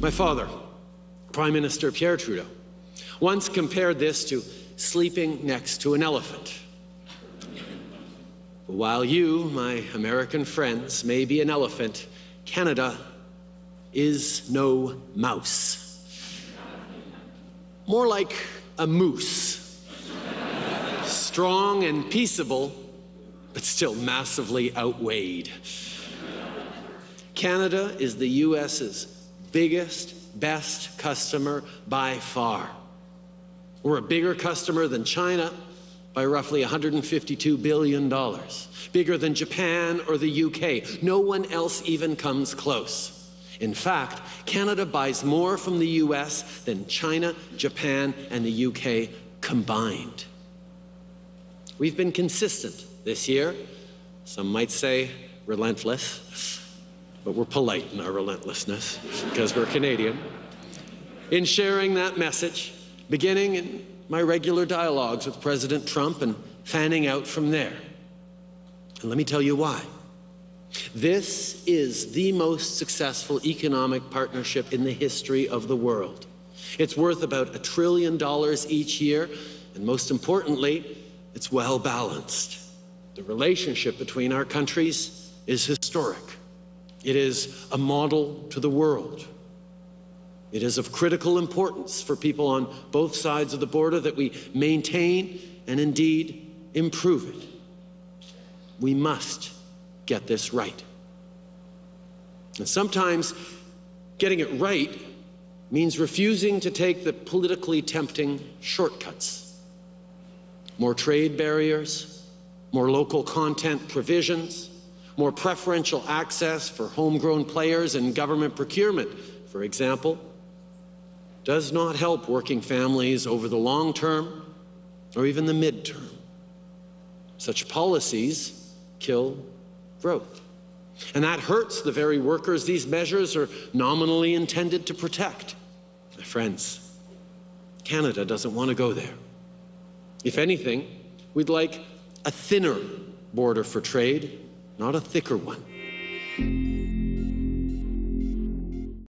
My father, Prime Minister Pierre Trudeau, once compared this to sleeping next to an elephant. While you, my American friends, may be an elephant, Canada is no mouse. More like a moose. Strong and peaceable, but still massively outweighed. Canada is the US's biggest, best customer by far. We're a bigger customer than China by roughly $152 billion, bigger than Japan or the UK. No one else even comes close. In fact, Canada buys more from the US than China, Japan, and the UK combined. We've been consistent this year. Some might say relentless, but we're polite in our relentlessness because we're Canadian. In sharing that message, beginning in my regular dialogues with President Trump and fanning out from there. And let me tell you why. This is the most successful economic partnership in the history of the world. It's worth about a trillion dollars each year, and most importantly, it's well balanced. The relationship between our countries is historic. It is a model to the world. It is of critical importance for people on both sides of the border that we maintain and indeed improve it. We must get this right. And sometimes getting it right means refusing to take the politically tempting shortcuts. More trade barriers, more local content provisions, more preferential access for homegrown players and government procurement, for example, does not help working families over the long term or even the midterm. Such policies kill growth. And that hurts the very workers these measures are nominally intended to protect. My friends, Canada doesn't want to go there. If anything, we'd like a thinner border for trade, not a thicker one.